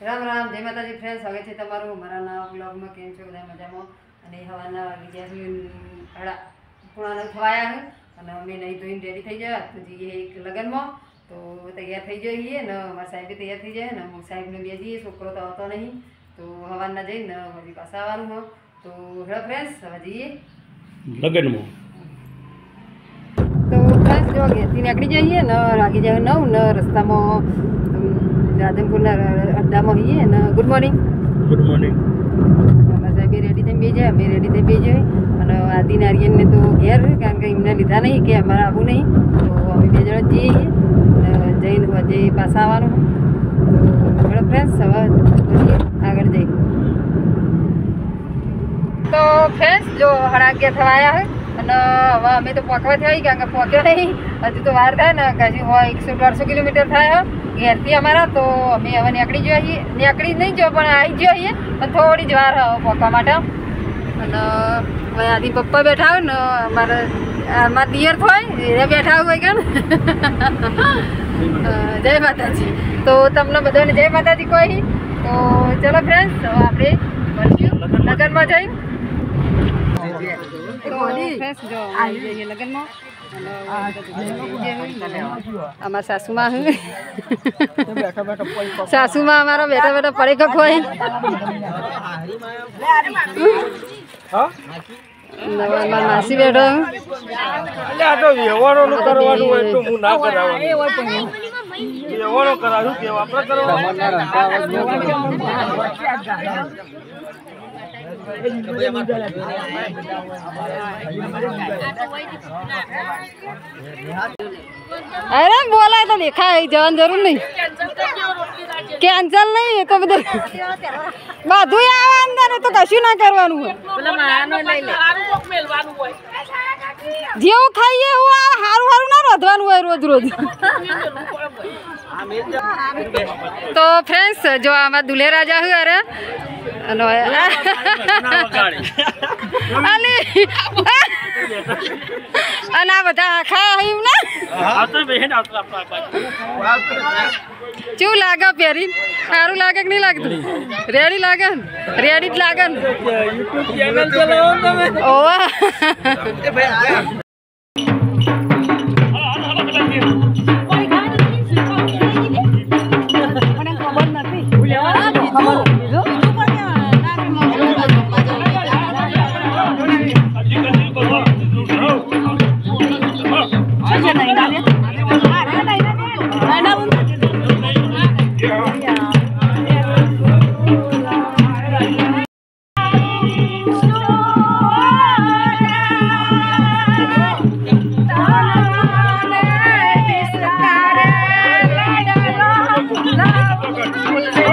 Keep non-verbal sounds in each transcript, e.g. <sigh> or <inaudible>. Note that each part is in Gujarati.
રામ રામ જય માતાજી ફ્રેન્ડ સ્વાગત છે તમારું મારા નવા બ્લોગમાં કેમ છો? બધા મજામાં? અને હવાના છે હડા પૂણાના ખવાયા છે. અને અમે નહીં ધોઈને રેડી થઈ ગયા તો જઈએ એક લગ્નમાં. તો તૈયાર થઈ જઈએ ને અમારા સાહેબે તૈયાર થઈ જાય ને. હું સાહેબને બે જઈએ છોકરો તો આવતો નહીં. તો હવાના જઈને હજી પાછા આવવાનું હો તો હેડો ફ્રેન્ડ્સ હવે જઈએ. લગ્નમાં. તો ફ્રેન્ડ્સ જો ઘેરથી નીકળી જઈએ ને લાગી જાય નવ ને રસ્તામાં રાધનપુરના અડ્ડામાં હોઈએ ને ગુડ મોર્નિંગ ગુડ મોર્નિંગ સાહેબ સાહેબે રેડી થઈને બે જાય અમે રેડી થઈ બે જાય અને આદિ નારિયેલને તો ઘેર કારણ કે એમને લીધા નહીં કે અમારે આવું નહીં તો અમે બે જણા જઈએ અને જઈને હજે પાછા આવવાનું તો ફ્રેન્ડ્સ હવે આગળ જઈએ તો ફ્રેન્ડ્સ જો અગિયાર થવા આવ્યા હોય અને હવે અમે તો પકવા થઈ કારણ કે પહોંચ્યો નહીં હજુ તો વાર થાય ને કે હજુ હોય એકસો દોઢસો કિલોમીટર થાય ઘેરથી અમારા તો અમે હવે નીકળી જઈએ નીકળી નહીં જો પણ આવી જઈએ. પણ થોડી જ વાર હવે પહોંચવા માટે. અને હવે આથી પપ્પા બેઠા હોય ને અમારે અમારા દિયર હોય એ બેઠા હોય કે જય માતાજી. તો તમને બધાને જય માતાજી કહી. તો ચલો ફ્રેન્ડ આપણે મળશું લગ્નમાં જઈને. અમારા સાસુમાં હું. સાસુમાં અમારા બેટા બેઠા પડે કક હોય માસી બેઠો આ કરવાનું હોય તો હું ના કરાવવાનું વ્યવહારો કરાવ્યું કે વાપરા કરવાનું? અરે બોલાય તો દેખાય જવાની જરૂર નહીં. કેન્સલ નહીં એ તો બધું. બધું આવે અંદર તો કશું ના કરવાનું હોય. જેવું ખાઈએ એવું આવે સારું સારું ના રોધવાનું હોય રોજ રોજ. તો ફ્રેન્ડ્સ જો આમાં દુલ્હે રાજા હું અરે હલો અલી! આ બધા ખાયા આવ્યું લાગે પહેરી? સારું લાગે કે નહીં લાગતું? રેડી લાગે રેડી જ લાગે Come on. ¡Vamos!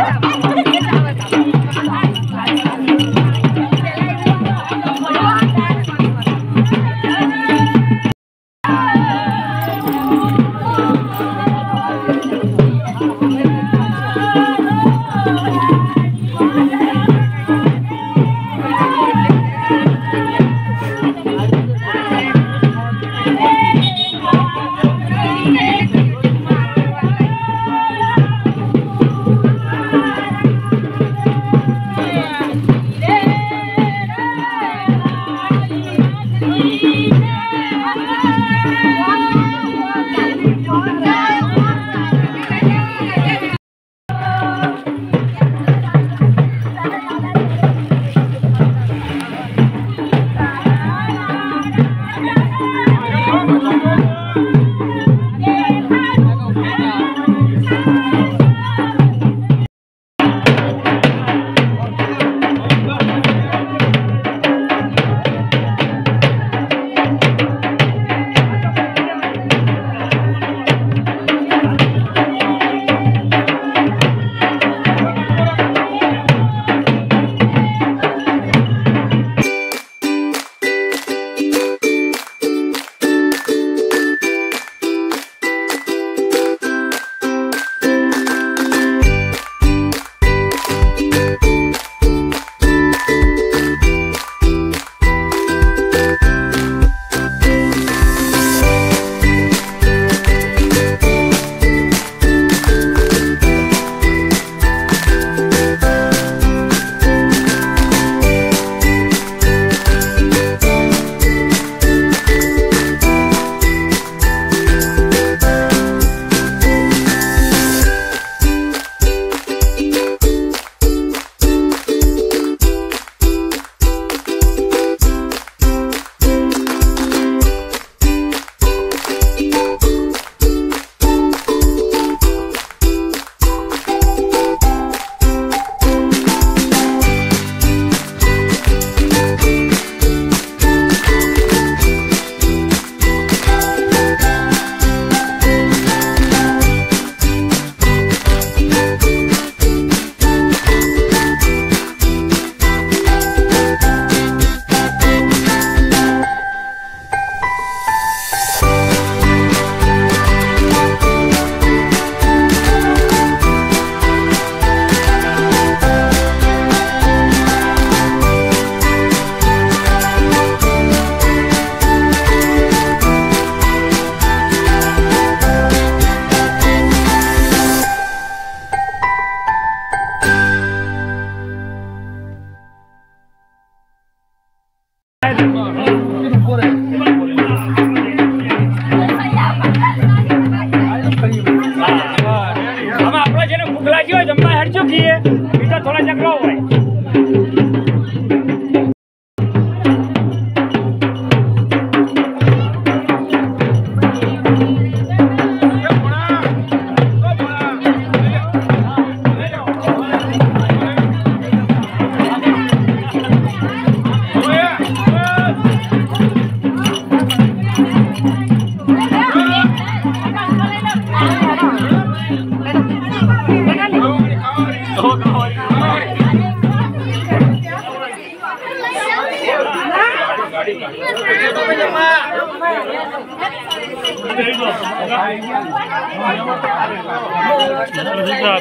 ઢોકલા જેવો જમવા હરજો કીએ બીજા થોડા ચકલો હોય?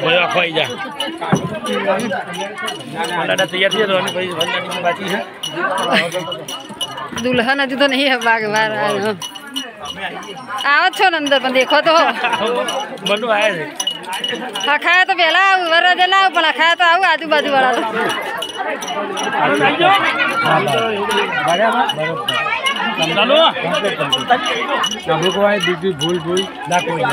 ભયા ખવાઈ જા. દાદા તૈયાર થઈ જવાની પછી વંદનાની બાકી છે દુલ્હન હજુ તો નહીં બાગ બાર. આવો જ છો ને અંદર પણ દેખો તો બધું આવે છે. હખાયા તો પેલા આવું વરરાજે ના આવું પણ હખાયા તો આવું આજુબાજુ વાળા ભૂલ ભૂલ ના કોઈ.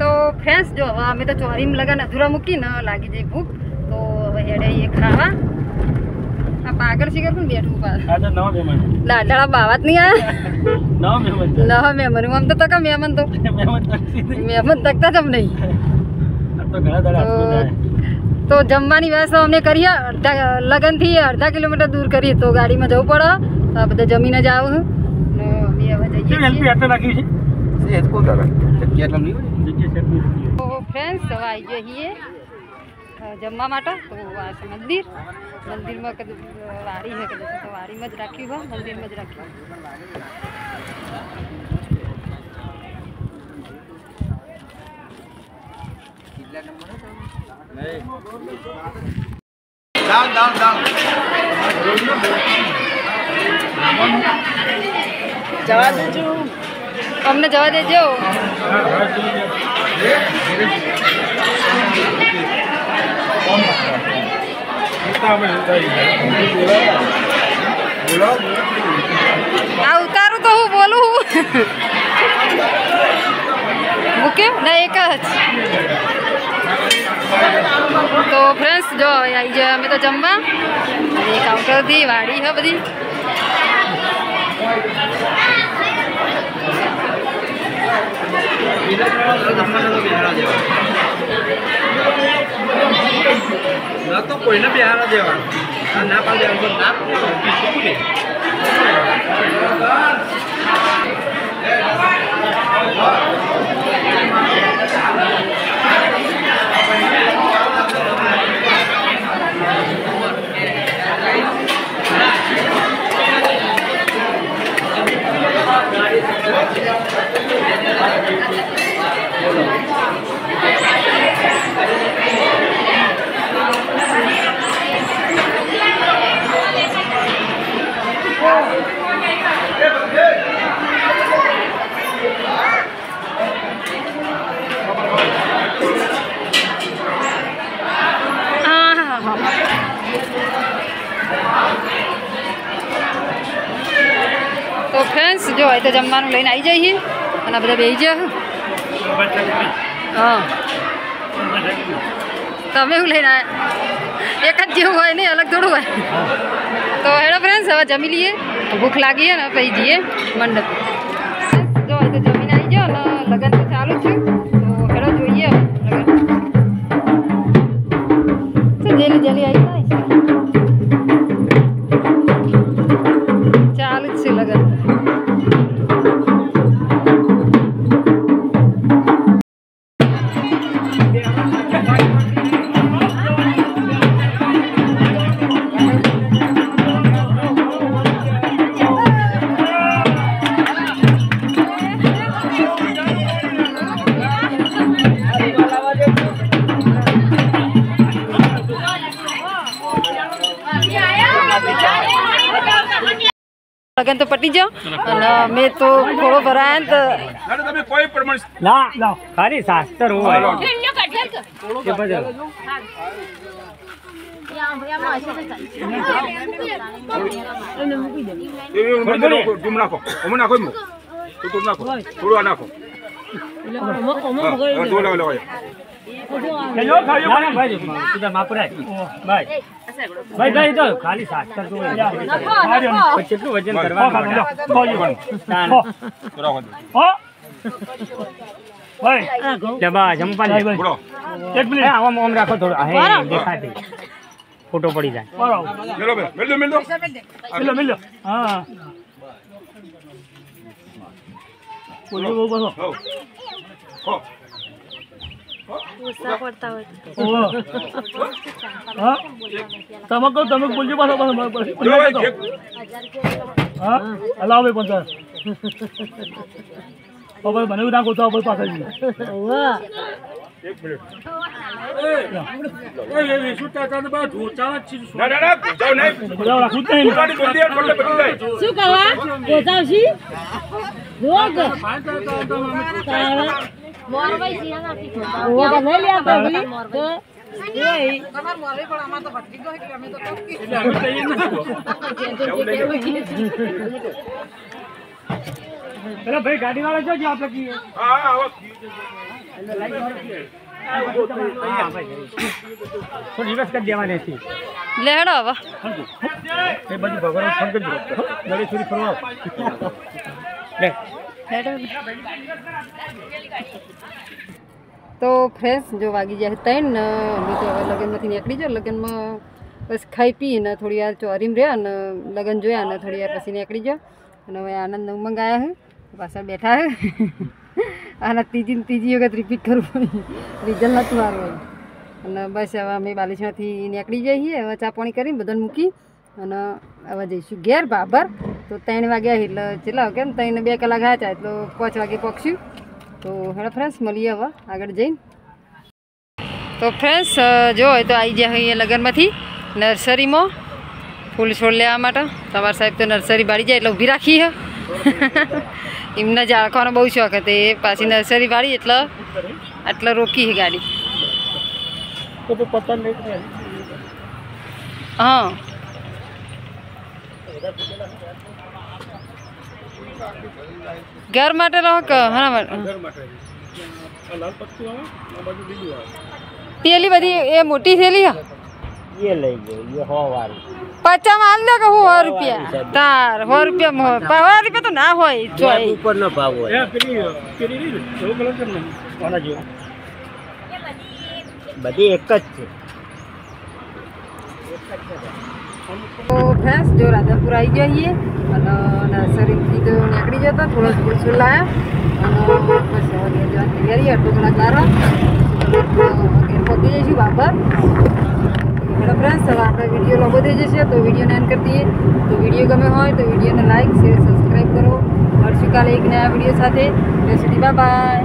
તો ફ્રેન્ડ્સ જો હવે અમે તો ચોરીમાં લગન અધૂરા મૂકીને લાગી જાય ભૂખ. તો હવે હેડે એ ખાવા. આ પાગળ શિખર પણ બેઠું તો લાડાળા બાવાત નહીં આ? નવા મહેમાન હું આમ તો તકા મહેમાન તો. મહેમાન તકતી જ નહીં. તો જમવાની વ્યવસ્થા અમને કરીએ અડધા લગનથી અડધા કિલોમીટર દૂર કરીએ. તો ગાડીમાં જવું પડે. તો આ બધા જમીને જ આવું ને અમે હવે જઈએ કેમ છીએ. LP હાથે નાખ્યું છે જગ્યા set નહીં થઈ. તો ફ્રેન્ડ્સ હવે આવી જઈએ અ, જમવા માટે. તો આ છે મંદિર. મંદિરમાં કદાચ અ, વાડી છે કદાચ. તો વાડીમાં જ રાખ્યું હોય મંદિરમાં જ રાખ્યું દાલ દાલ દાલ અમને જવા દેજો. આ ઉતારું તો હું બોલું. મૂક્યો? ના, એક જ. તો ફ્રેન્ડ્સ જો આવી જાય અમે તો જમવા. અને કાઉન્ટરથી વાડી છે બધી. ના તો કોઈને બિહાર દેવાનું આ ના પાડી દેવાનું ના પાડી હા હા હા તો ફ્રેન્ડ્સ જો હોય તો જમવાનું લઈને આવી જઈએ. અને બધા બેસી જાઓ હા. તમે હું લઈને આવ્યા એક જ જેવું હોય નહીં, અલગ થોડું હોય. તો હેડો ફ્રેન્ડ્સ હવે જમી લઈએ. ભૂખ લાગીએ ને પછી જઈએ મંડપ. લગન તો પટી જાઓ. અને અમે તો થોડો ભરાય ને તો તમે કોઈ પ્રમાણ ના ના ખાલી શાસ્ત્ર હોય. કે પછી નાખો. નાખો ભાઈ ભાઈ તો ખાલી સાત કેટલું વજન કરવાનું એક મિનિટ. આમ આમ રાખો થોડો. હા દેખાતી. ફોટો પડી જાય. મિલો મિલો. હા. બોલો. બોલો તમે કહો તમે બોલજો પાછો હા? હલાવો ભાઈ પંચાયત હવે મને એવું નાખો તો આપણે પાછળ જઈએ બધા રાખવું જ નહીં શું કરવા પોતાવશી રોગ ઓ તો નહીં લે આપે પેલી તો એ પેલા ભાઈ ગાડી વાળા જો જે આપણે કહીએ રિવર્સ કરી દેવાની હતી લે હવે. એ બધું ભગવાન ફોન કરજો લડી છોરી ફરવા લે. તો ફ્રેશ જો વાગી જાય ત્રણ તો હવે લગ્નમાંથી નીકળી જાઓ, લગ્નમાં બસ ખાઈ પી ને થોડી વાર ચોરીમ રહ્યા અને લગ્ન જોયા ને થોડી વાર પછી નીકળી જાઓ. અને હવે આનંદ ઉમંગ આવ્યા છે, પાછળ બેઠા હે આના ત્રીજી ત્રીજી વખત રિપીટ કરવું રિઝલ્ટ નહોતું મારું અને બસ હવે અમે બાલીસમાંથી નીકળી જઈએ, હવે ચા પાણી કરીને બધાને મૂકી અને હવે જઈશું ઘેર બાબર. તો ત્રણ વાગ્યા એટલે કેટલા કેમ ત્રણ બે કલાક હાચા એટલે પાંચ વાગે પહોંચ્યું તો હેડો ફ્રેન્ડ્સ મળીએ હવે આગળ જઈને. તો ફ્રેન્ડ્સ જો તો આવી ગયા અહીંયા લગ્નમાંથી નર્સરીમાં. ફૂલ છોડ લેવા માટે. તમારા સાહેબ તો નર્સરી બાળી જાય એટલે ઊભી રાખી હે. <laughs> એમને ઝાડખવાનો બહુ શોખ હતો. એ પાછી નર્સરી વાળી એટલે આટલે રોકી છે ગાડી. હા. ઘર માટે રહો કે હા પેલી બધી એ મોટી થેલી હે? એ લઈ ગયો એ હો વાળી. પચાસમાં આલ કે હું સો રૂપિયા? તાર સો રૂપિયા સો રૂપિયા તો ના હોય ચોય ભાવ બધી એક જ છે. તો ફ્રેન્ડ્સ જો રાધાપુર આવી જઈએ અને નર્સરીથી તો નીકળી જતા, થોડો ફૂલછોડ લાયા અને બસ હવે જવાની તૈયારી, અડધો કલાક ઘેર પહોંચી જઈશું બાબર. હેલો ફ્રેન્ડ્સ હવે આપણે વીડિયો લાંબો થઈ જશે, તો વિડીયોને એન્ડ કરી દઈએ. તો વીડિયો ગમે હોય તો વિડીયોને લાઈક શેર સબસ્ક્રાઈબ કરો. મળશું કાલે એક નયા વીડિયો સાથે. ત્યાં સુધી બાય